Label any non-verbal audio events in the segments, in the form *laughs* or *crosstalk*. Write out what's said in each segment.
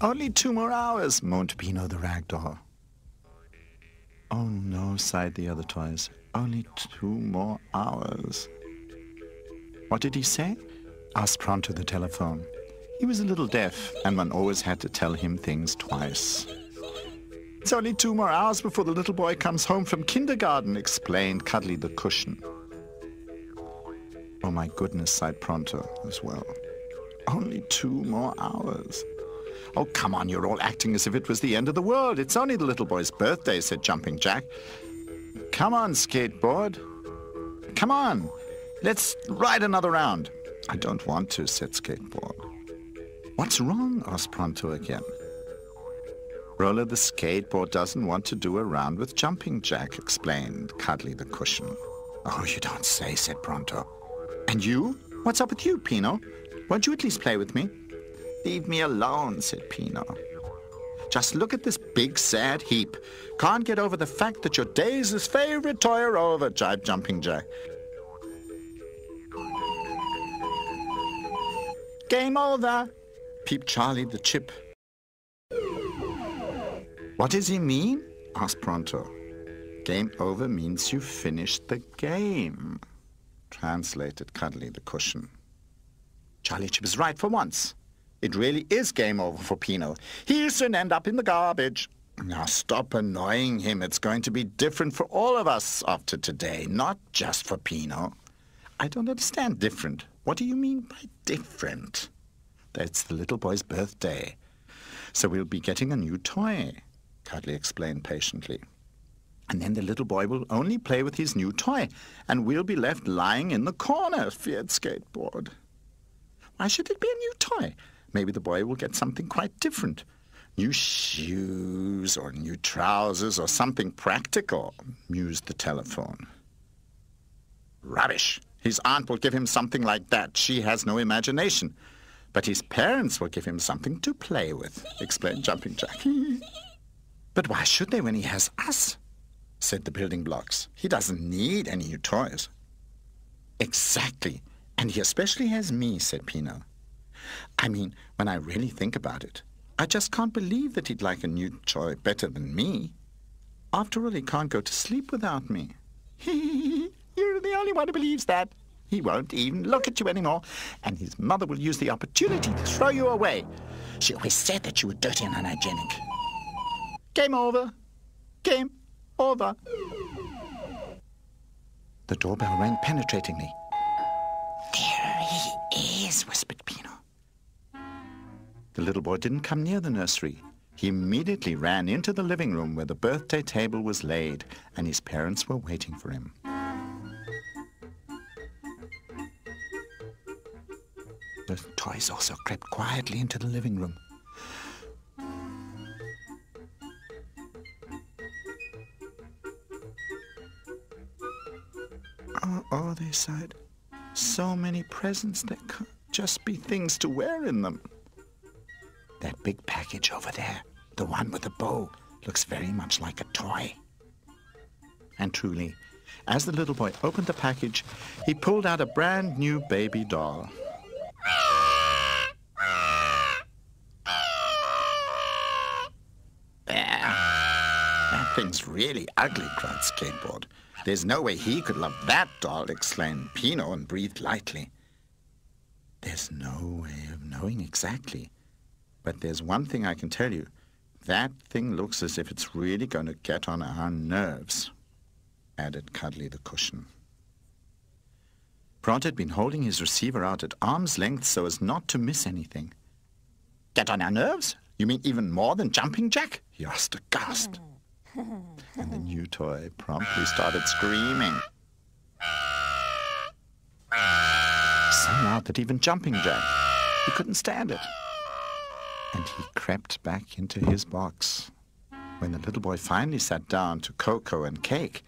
Only two more hours, moaned Pino the rag doll. Oh no, sighed the other toys. Only two more hours. What did he say? asked Pronto the telephone. He was a little deaf, and one always had to tell him things twice. It's only two more hours before the little boy comes home from kindergarten, explained Cuddly the cushion. Oh my goodness, sighed Pronto as well. Only two more hours. Oh, come on, you're all acting as if it was the end of the world. It's only the little boy's birthday, said Jumping Jack. Come on, skateboard. Come on, let's ride another round. I don't want to, said Skateboard. What's wrong? asked Pronto again. Roller the skateboard doesn't want to do a round with Jumping Jack, explained Cuddly the cushion. Oh, you don't say, said Pronto. And you? What's up with you, Pino? Won't you at least play with me? Leave me alone, said Pino. Just look at this big sad heap. Can't get over the fact that your Daisy's favorite toy are over, jibed Jumping Jack. Game over, peeped Charlie the chip. What does he mean? asked Pronto. Game over means you finished the game, translated Cuddly the cushion. Charlie Chip is right for once. It really is game over for Pino. He'll soon end up in the garbage. Now stop annoying him. It's going to be different for all of us after today, not just for Pino. I don't understand different. What do you mean by different? That's the little boy's birthday. So we'll be getting a new toy, Cuddly explained patiently. And then the little boy will only play with his new toy, and we'll be left lying in the corner, feared Skateboard. Why should it be a new toy? Maybe the boy will get something quite different. New shoes or new trousers or something practical, mused the telephone. Rubbish! His aunt will give him something like that. She has no imagination. But his parents will give him something to play with, explained Jumping Jack. *laughs* but why should they when he has us? said the building blocks. He doesn't need any new toys. Exactly. And he especially has me, said Pino. I mean, when I really think about it, I just can't believe that he'd like a new toy better than me. After all, he can't go to sleep without me. *laughs* You're the only one who believes that. He won't even look at you anymore, and his mother will use the opportunity to throw you away. She always said that you were dirty and unhygienic. Game over. Game over. The doorbell rang penetratingly. There he is, whispered Pino. The little boy didn't come near the nursery. He immediately ran into the living room where the birthday table was laid, and his parents were waiting for him. The toys also crept quietly into the living room. Oh, oh, they sighed. So many presents, there could just be things to wear in them. That big package over there, the one with the bow, looks very much like a toy. And truly, as the little boy opened the package, he pulled out a brand new baby doll. That thing's really ugly, cried Skateboard. There's no way he could love that doll, exclaimed Pino and breathed lightly. There's no way of knowing exactly. But there's one thing I can tell you. That thing looks as if it's really going to get on our nerves, added Cuddly the cushion. Pront had been holding his receiver out at arm's length so as not to miss anything. Get on our nerves? You mean even more than Jumping Jack? he asked aghast. *laughs* and the new toy promptly started screaming. So loud that even Jumping Jack, he couldn't stand it. And he crept back into his box. When the little boy finally sat down to cocoa and cake,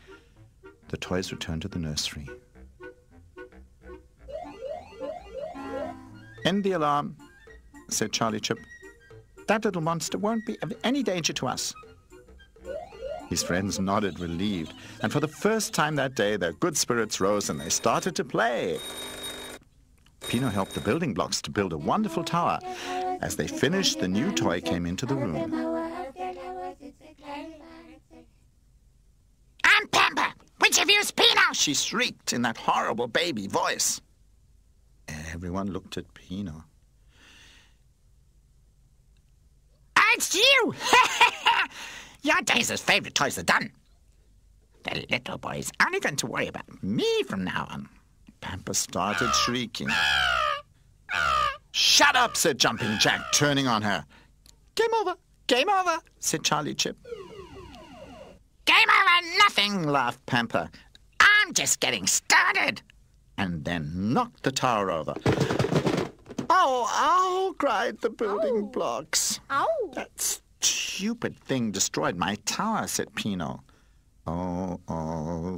the toys returned to the nursery. End the alarm, said Charlie Chip. That little monster won't be of any danger to us. His friends nodded relieved, and for the first time that day their good spirits rose and they started to play. Pino helped the building blocks to build a wonderful tower, As they finished, the new toy came into the room. I'm Pamper. Which of you is Pino? She shrieked in that horrible baby voice. Everyone looked at Pino. Oh, it's you. *laughs* Your Daisy's favorite toys are done. The little boy's only going to worry about me from now on. Pamper started shrieking. Shut up, said Jumping Jack, turning on her. Game over, game over, said Charlie Chip. Game over nothing. Laughed Pamper, I'm just getting started. and then knocked the tower over. Oh, ow, cried the building oh. blocks. Ow! That stupid thing destroyed my tower, said Pino. Oh, oh,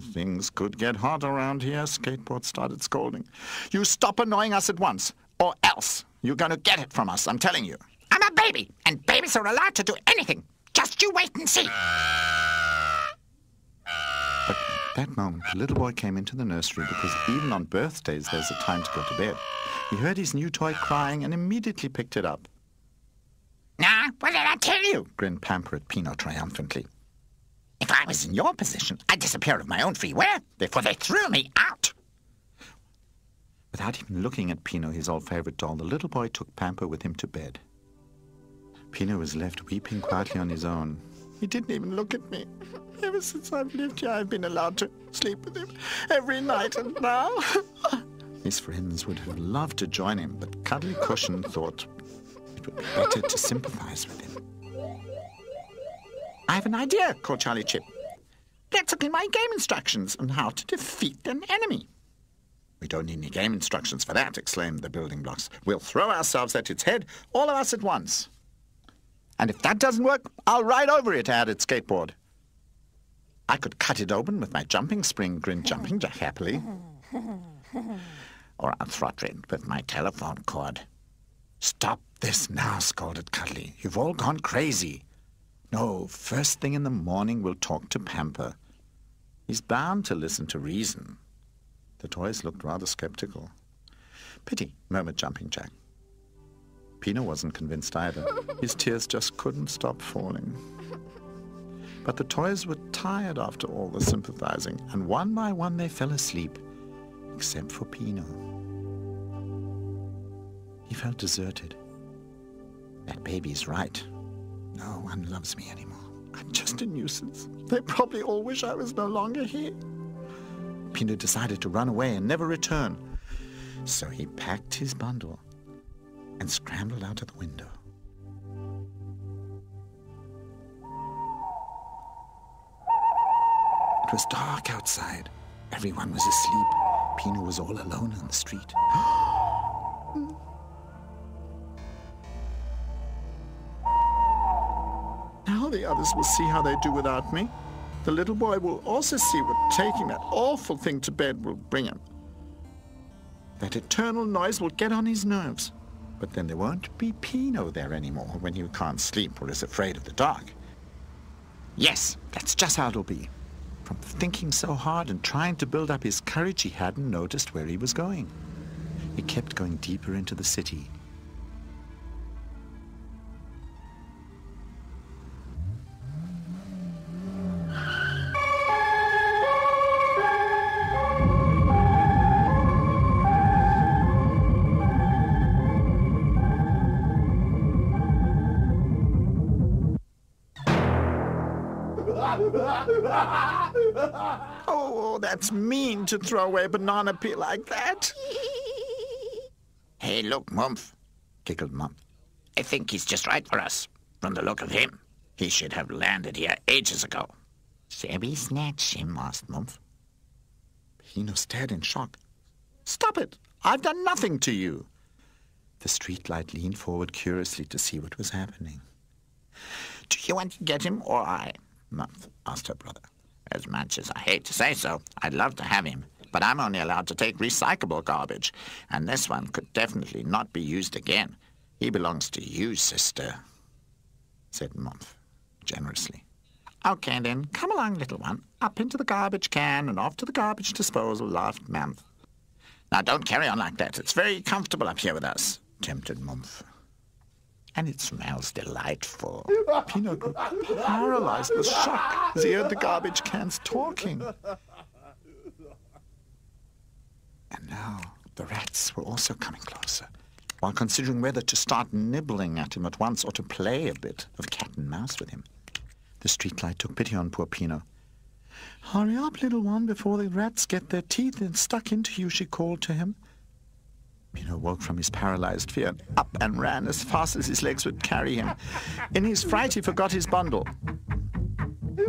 things could get hot around here, Skateboard started scolding. You stop annoying us at once, or else you're going to get it from us, I'm telling you. I'm a baby, and babies are allowed to do anything. Just you wait and see. But at that moment, the little boy came into the nursery because even on birthdays there's a time to go to bed. He heard his new toy crying and immediately picked it up. Nah, what did I tell you? Grinned Pamper at Pino triumphantly. If I was in your position, I'd disappear of my own free will before they threw me out. Without even looking at Pino, his old favorite doll, the little boy took Pamper with him to bed. Pino was left weeping quietly on his own. He didn't even look at me. Ever since I've lived here, I've been allowed to sleep with him every night, and now. *laughs* his friends would have loved to join him, but Cuddly Cushion thought it would be better to sympathize with him. I have an idea, called Charlie Chip. Let's look in my game instructions on how to defeat an enemy. We don't need any game instructions for that, exclaimed the building blocks. We'll throw ourselves at its head, all of us at once. And if that doesn't work, I'll ride over it, added Skateboard. I could cut it open with my jumping spring, grinned Jumping Jack happily. or I'll throttle it with my telephone cord. Stop this now, scolded Cuddly. You've all gone crazy. No, first thing in the morning we'll talk to Pamper. He's bound to listen to reason. The toys looked rather skeptical. Pity, murmured Jumping Jack. Pino wasn't convinced either. His tears just couldn't stop falling. But the toys were tired after all the sympathizing, and one by one they fell asleep, except for Pino. He felt deserted. That baby's right. No one loves me anymore. I'm just a nuisance. They probably all wish I was no longer here. Pino decided to run away and never return. So he packed his bundle and scrambled out of the window. It was dark outside. Everyone was asleep. Pino was all alone on the street. *gasps* *gasps* Mm. The others will see how they do without me. The little boy will also see what taking that awful thing to bed will bring him. That eternal noise will get on his nerves. But then there won't be Pino there anymore when he can't sleep or is afraid of the dark. Yes, that's just how it'll be. From thinking so hard and trying to build up his courage, he hadn't noticed where he was going. He kept going deeper into the city. That's mean to throw away a banana peel like that. Hey, look, Mumph. Giggled Mum. I think he's just right for us. From the look of him, he should have landed here ages ago. Shall we snatch him, asked Mumph. Pino stared in shock. Stop it! I've done nothing to you. The streetlight leaned forward curiously to see what was happening. Do you want to get him or I? Mumph asked her brother. As much as I hate to say so, I'd love to have him, but I'm only allowed to take recyclable garbage, and this one could definitely not be used again. He belongs to you, sister, said Mumph generously. Okay, then, come along, little one. Up into the garbage can and off to the garbage disposal, laughed Mumph. Now, don't carry on like that. It's very comfortable up here with us, tempted Mumph. And it smells delightful. Pino grew paralyzed with shock as he heard the garbage cans talking. And now the rats were also coming closer, while considering whether to start nibbling at him at once or to play a bit of cat and mouse with him. The streetlight took pity on poor Pino. Hurry up, little one, before the rats get their teeth stuck into you, she called to him. Pino woke from his paralyzed fear up and ran as fast as his legs would carry him. In his fright, he forgot his bundle. He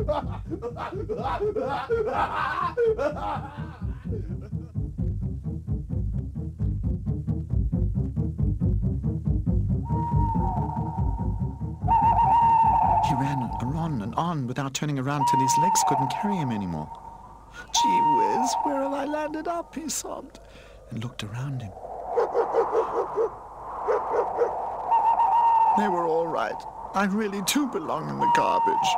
ran on and on without turning around till his legs couldn't carry him anymore. Gee whiz, where have I landed up? he sobbed and looked around him. They were all right. I really do belong in the garbage.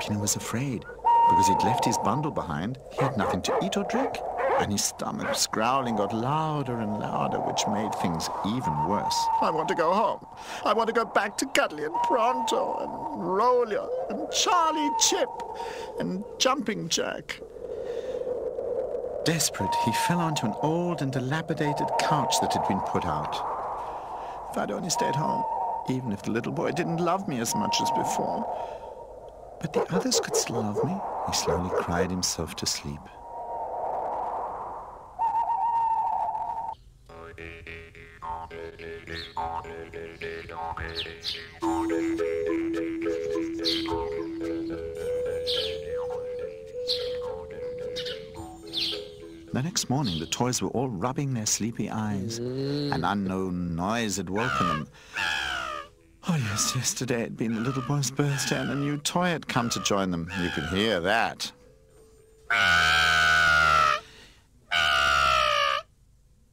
Pino was afraid because he'd left his bundle behind. He had nothing to eat or drink, and his stomach's growling got louder and louder, which made things even worse. I want to go home. I want to go back to Cuddly and Pronto and Roller and Charlie Chip and Jumping Jack. Desperate, he fell onto an old and dilapidated couch that had been put out. If I'd only stayed home, even if the little boy didn't love me as much as before. But the others could still love me. He slowly cried himself to sleep. *laughs* The next morning, the toys were all rubbing their sleepy eyes. An unknown noise had woken them. Oh, yes, yesterday had been the little boy's birthday and a new toy had come to join them. You could hear that.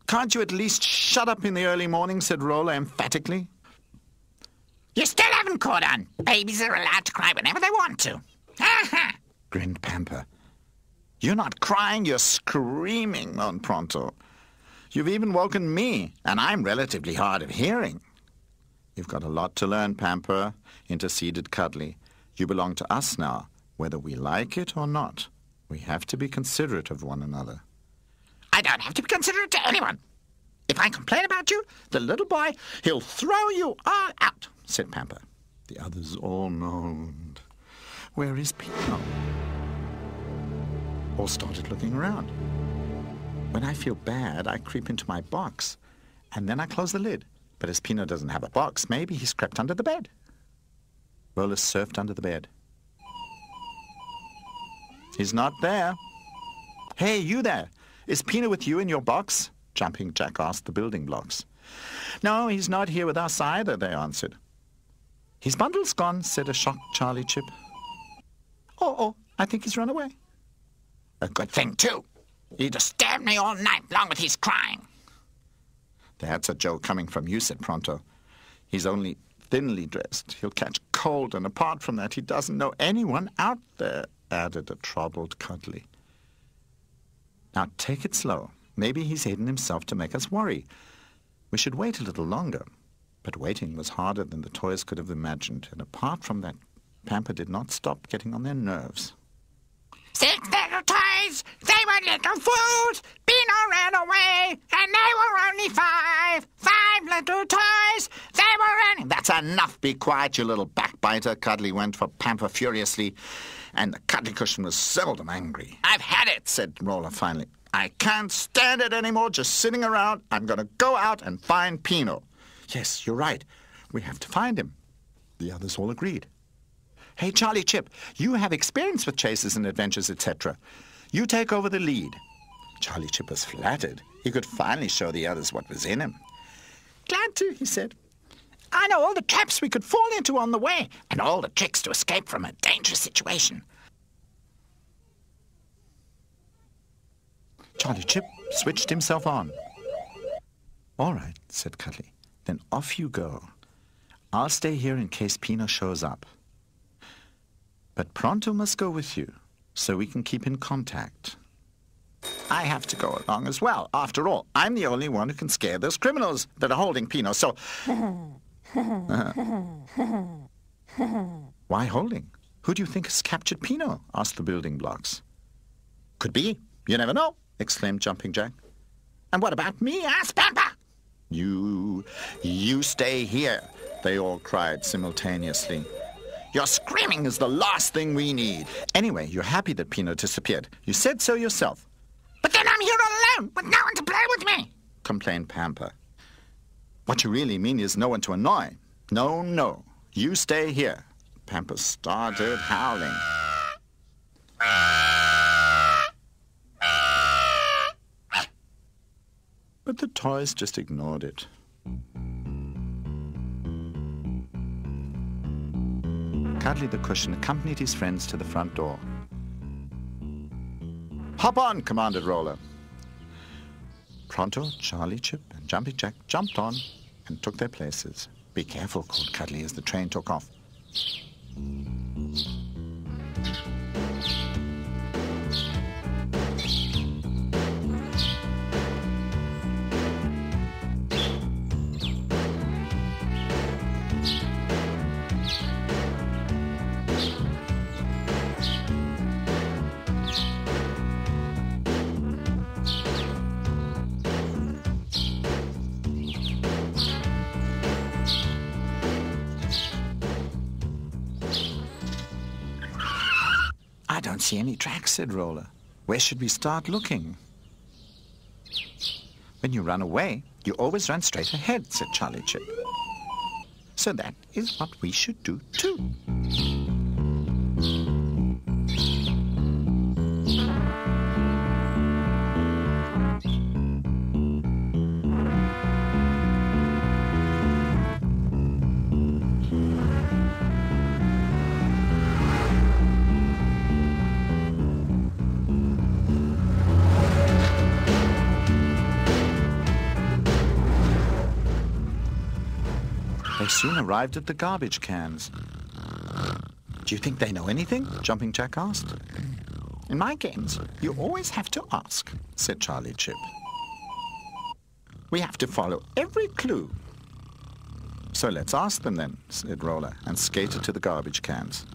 Can't you at least shut up in the early morning, said Roller emphatically. You still haven't caught on. Babies are allowed to cry whenever they want to. Ha *laughs* ha! grinned Pamper. You're not crying, you're screaming, moaned Pronto. You've even woken me, and I'm relatively hard of hearing. You've got a lot to learn, Pamper, interceded Cuddly. You belong to us now, whether we like it or not. We have to be considerate of one another. I don't have to be considerate to anyone. If I complain about you, the little boy, he'll throw you all out, said Pamper. The others all moaned. Where is Pino? All started looking around. When I feel bad, I creep into my box, and then I close the lid. But as Pino doesn't have a box, maybe he's crept under the bed. Roller surfed under the bed. He's not there. Hey, you there. Is Pino with you in your box? Jumping Jack asked the building blocks. No, he's not here with us either, they answered. His bundle's gone, said a shocked Charlie Chip. Oh, oh, I think he's run away. A good thing, too. He disturbed me all night long with his crying. That's a joke coming from you, said Pronto. He's only thinly dressed. He'll catch cold, and apart from that, he doesn't know anyone out there, added a troubled Cuddly. Now take it slow. Maybe he's hidden himself to make us worry. We should wait a little longer. But waiting was harder than the toys could have imagined, and apart from that, Pamper did not stop getting on their nerves. Six little toys, they were little fools. Pino ran away, and they were only five. Five little toys, they were running. That's enough. Be quiet, you little backbiter. Cuddly went for Pamper furiously, and the cuddly cushion was seldom angry. I've had it, said Roller finally. I can't stand it anymore just sitting around. I'm going to go out and find Pino. Yes, you're right. We have to find him. The others all agreed. Hey, Charlie Chip, you have experience with chases and adventures, etc. You take over the lead. Charlie Chip was flattered. He could finally show the others what was in him. Glad to, he said. I know all the traps we could fall into on the way, and all the tricks to escape from a dangerous situation. Charlie Chip switched himself on. All right, said Cuddly. Then off you go. I'll stay here in case Pino shows up. But Pronto must go with you, so we can keep in contact. I have to go along as well. After all, I'm the only one who can scare those criminals that are holding Pino, so... *laughs* Why holding? Who do you think has captured Pino? asked the building blocks. Could be. You never know, exclaimed Jumping Jack. And what about me? asked Pamper. You, you stay here, they all cried simultaneously. Your screaming is the last thing we need. Anyway, you're happy that Pino disappeared. You said so yourself. But then I'm here all alone, with no one to play with me, complained Pamper. What you really mean is no one to annoy. No, no. You stay here. Pamper started howling. But the toys just ignored it. Cuddly the cushion accompanied his friends to the front door. Hop on, commanded Roller. Pronto, Charlie, Chip, and Jumpy Jack jumped on and took their places. Be careful, called Cuddly as the train took off. Don't see any tracks, said Roller. Where should we start looking? When you run away, you always run straight ahead, said Charlie Chip. So that is what we should do too. Soon arrived at the garbage cans. Do you think they know anything? Jumping Jack asked. In my games, you always have to ask, said Charlie Chip. We have to follow every clue. So let's ask them then, said Roller, and skated to the garbage cans.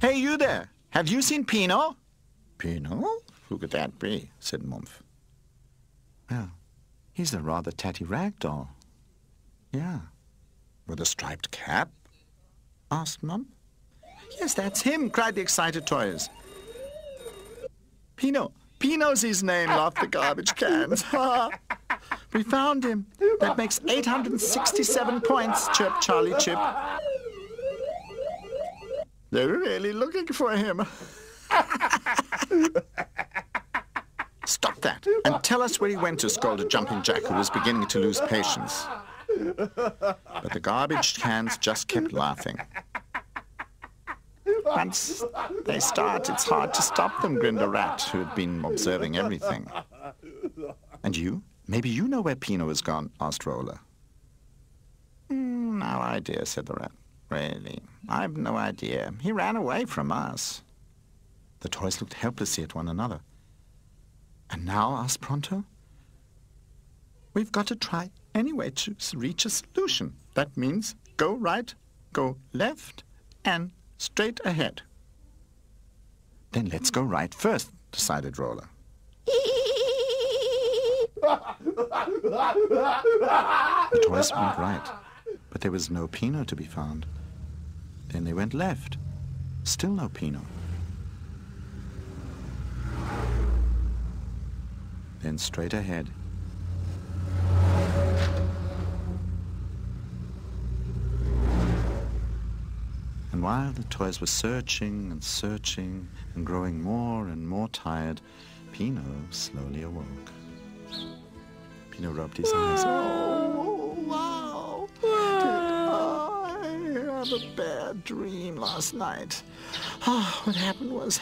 Hey, you there! Have you seen Pino? Pino? Who could that be? said Mumph. Well, he's a rather tatty rag doll. Yeah. With a striped cap? asked Mum. Yes, that's him, cried the excited toys. Pino. Pino's his name, laughed the garbage cans. we found him. That makes 867 points, chirped Charlie Chip. They're really looking for him. *laughs* Stop that and tell us where he went to, scolded Jumping Jack, who was beginning to lose patience. But the garbage cans just kept laughing. Once they start, it's hard to stop them, grinned a rat who had been observing everything. And you? Maybe you know where Pino has gone, asked Roller. Mm, no idea, said the rat. Really, I've no idea. He ran away from us. The toys looked helplessly at one another. And now, asked Pronto, we've got to try anyway to reach a solution. That means go right, go left, and straight ahead. Then let's go right first, decided Roller. the toys went right, but there was no Pino to be found. Then they went left. Still no Pino. Then straight ahead. And while the toys were searching and searching and growing more and more tired, Pino slowly awoke. Pino rubbed his eyes. Oh, wow! Did I have a bad dream last night? Oh, what happened was...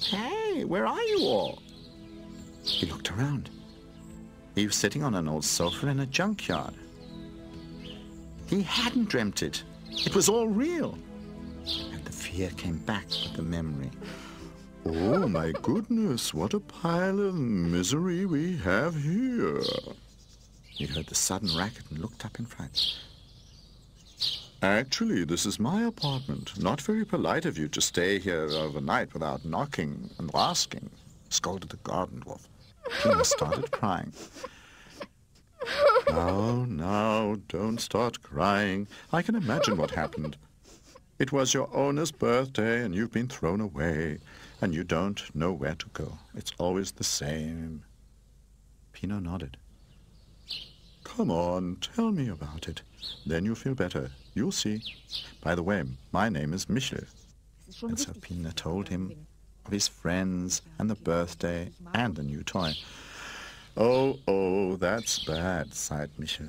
Hey, where are you all? He looked around. He was sitting on an old sofa in a junkyard. He hadn't dreamt it. It was all real. And the fear came back with the memory. Oh, my goodness, what a pile of misery we have here. He heard the sudden racket and looked up in fright. Actually, this is my apartment. Not very polite of you to stay here overnight without knocking and asking, scolded the garden dwarf. Pino started crying. Now, now, don't start crying. I can imagine what happened. It was your owner's birthday, and you've been thrown away, and you don't know where to go. It's always the same. Pino nodded. Come on, tell me about it. Then you'll feel better. You'll see. By the way, my name is Michel. And so Pino told him of his friends and the birthday and the new toy. Oh, oh, that's bad, sighed Michel.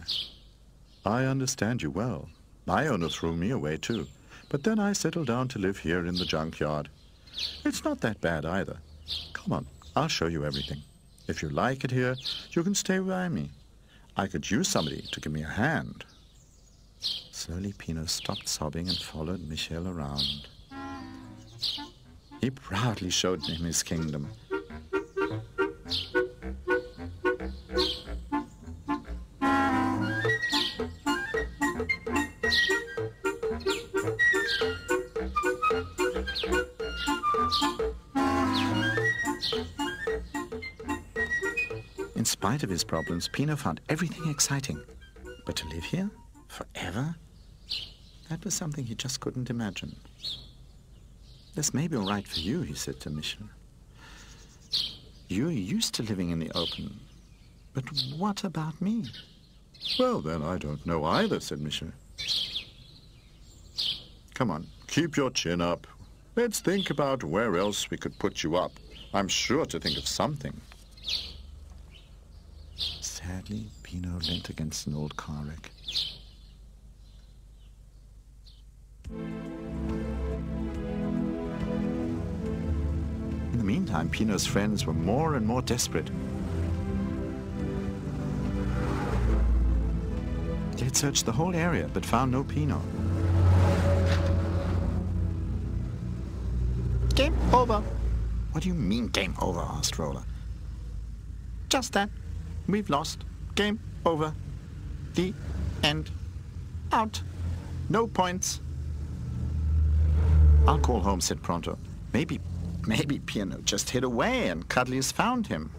I understand you well. My owner threw me away too, but then I settled down to live here in the junkyard. It's not that bad either. Come on, I'll show you everything. If you like it here, you can stay by me. I could use somebody to give me a hand. Slowly Pino stopped sobbing and followed Michel around. He proudly showed him his kingdom. In spite of his problems, Pino found everything exciting. But to live here? Forever? That was something he just couldn't imagine. This may be all right for you, he said to Michel. You're used to living in the open. But what about me? Well, then, I don't know either, said Michel. Come on, keep your chin up. Let's think about where else we could put you up. I'm sure to think of something. Sadly, Pino leant against an old car wreck. Meantime, Pino's friends were more and more desperate. They had searched the whole area, but found no Pino. Game over. What do you mean, game over? asked Roller. Just that. We've lost. Game over. The end. Out. No points. I'll call home, said Pronto. Maybe, maybe Pino just hid away and Cuddly has found him.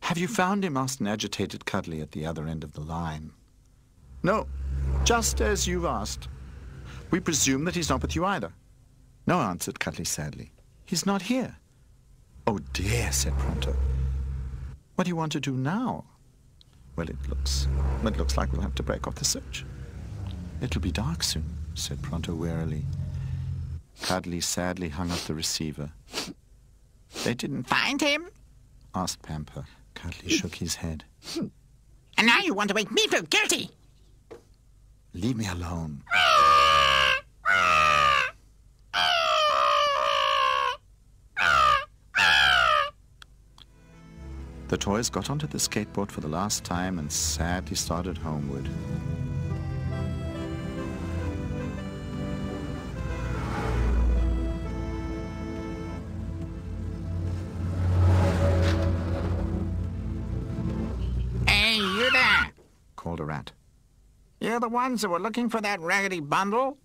Have you found him? asked an agitated Cuddly at the other end of the line. No, just as you've asked. We presume that he's not with you either. No, answered Cuddly sadly. He's not here. Oh dear, said Pronto. What do you want to do now? Well, it looks, it looks like we'll have to break off the search. It'll be dark soon, said Pronto wearily. Cuddly sadly hung up the receiver. They didn't find him? asked Pamper. Cuddly shook his head. And now you want to make me feel guilty. Leave me alone. The toys got onto the skateboard for the last time and sadly started homeward. You're the ones that were looking for that raggedy bundle?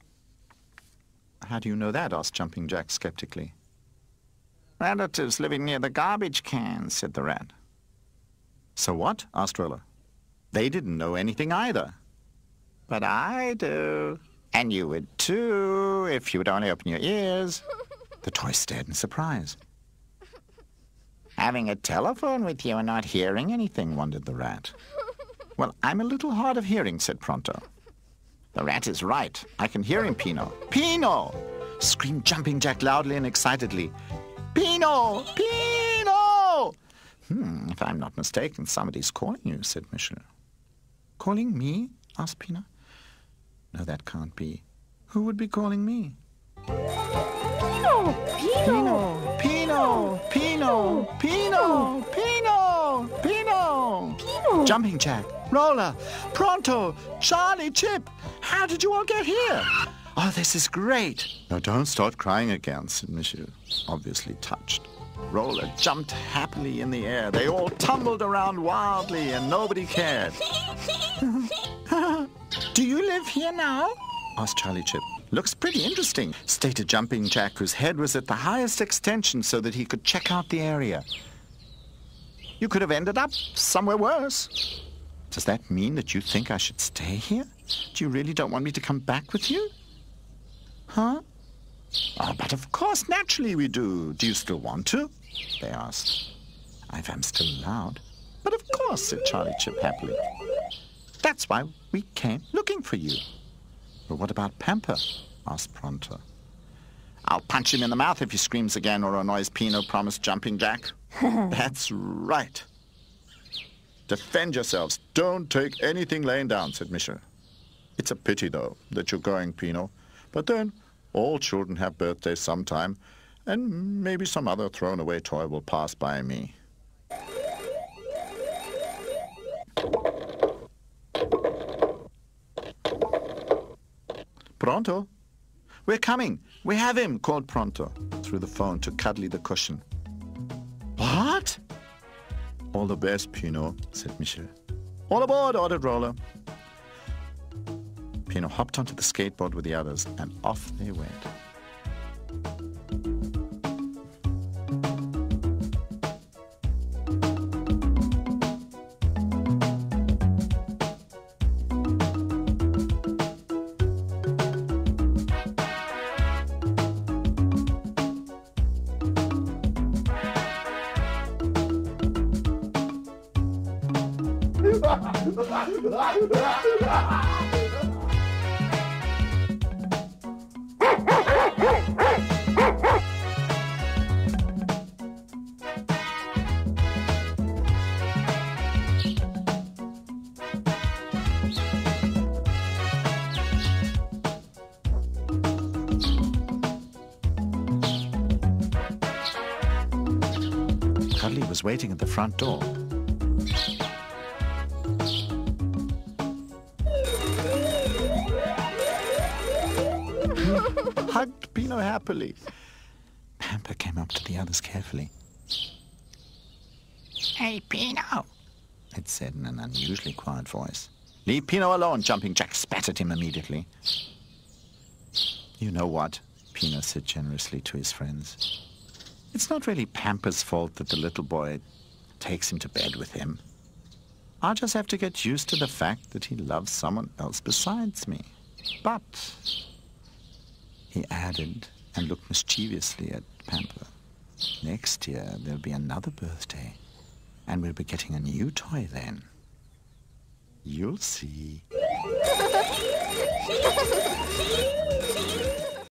How do you know that? asked Jumping Jack skeptically. Relatives living near the garbage cans, said the rat. So what? asked Roller. They didn't know anything either. But I do. And you would too, if you would only open your ears. *laughs* The toy stared in surprise. Having a telephone with you and not hearing anything, wondered the rat. Well, I'm a little hard of hearing, said Pronto. The rat is right. I can hear him, Pino. Pino! screamed Jumping Jack loudly and excitedly. Pino! Pino! Hmm, if I'm not mistaken, somebody's calling you, said Michel. Calling me? asked Pino. No, that can't be. Who would be calling me? Pino! Pino! Pino! Pino! Pino! Pino! Pino! Pino! Oh. Jumping Jack, Roller, Pronto, Charlie, Chip. How did you all get here? Oh, this is great. Now don't start crying again, said Monsieur, obviously touched. Roller jumped happily in the air. They all tumbled around wildly and nobody cared. *laughs* Do you live here now? asked Charlie Chip. Looks pretty interesting, stated Jumping Jack, whose head was at the highest extension so that he could check out the area. You could have ended up somewhere worse. Does that mean that you think I should stay here? Do you really don't want me to come back with you? Huh? Oh, but of course, naturally we do. Do you still want to? They asked. If I'm still allowed. But of course, said Charlie Chip happily. That's why we came looking for you. But what about Pamper? asked Pronto. I'll punch him in the mouth if he screams again or annoys Pino, promised Jumping Jack. *laughs* That's right. Defend yourselves. Don't take anything laying down, said Misha. It's a pity, though, that you're going, Pino. But then, all children have birthdays sometime, and maybe some other thrown-away toy will pass by me. Pronto? We're coming. We have him, called Pronto through the phone to Cuddly the cushion. What? All the best, Pino, said Michel. All aboard, ordered Roller. Pino hopped onto the skateboard with the others, and off they went. The front door. *laughs* Hugged Pino happily. Pamper came up to the others carefully. Hey, Pino. It said in an unusually quiet voice. Leave Pino alone, Jumping Jack spat at him immediately. You know what? Pino said generously to his friends. It's not really Pamper's fault that the little boy takes him to bed with him. I'll just have to get used to the fact that he loves someone else besides me. But, he added and looked mischievously at Pamper, next year there'll be another birthday, and we'll be getting a new toy then. You'll see. *laughs*